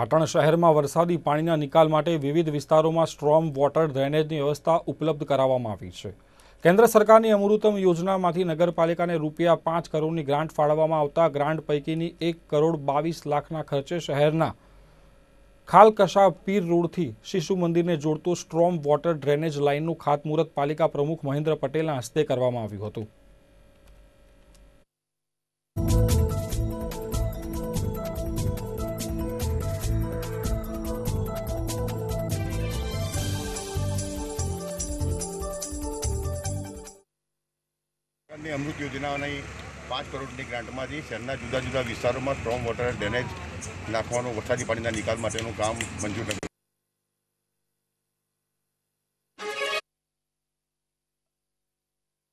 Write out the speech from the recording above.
પાટણ શહેરમાં વરસાદી પાણીના નિકાલ માટે વિવિધ વિસ્તારોમાં સ્ટ્રોમ, વોટર, ડ્રેનેજની વ્યવસ્થા ઉપલબ્ધ કરાવવામાં આવી છે. કેન્દ્ર સરકારની અમૃતમ યોજનામાંથી નગરપાલિકાને રૂપિયા પાંચ કરોડની ગ્રાન્ટ ફાળવવામાં આવતા ગ્રાન્ટ પૈકીની એક કરોડ બાવીસ લાખના ખર્ચે શહેરના ખાલકશા પીર રોડથી શિશુ મંદિરને જોડતું સ્ટ્રોમ, વોટર, ડ્રેનેજ લાઇનનું ખાતમુહૂર્ત પાલિકા પ્રમુખ મહેન્દ્ર પટેલના હસ્તે કરવામાં આવ્યું હતું. સરકારની અમૃત યોજનાની પાંચ કરોડની ગ્રાન્ટમાંથી શહેરના જુદા જુદા વિસ્તારોમાં સ્ટ્રોંગ વોટર ડ્રેનેજ નાખવાનું વરસાદી પાણીના નિકાલ માટેનું કામ મંજૂર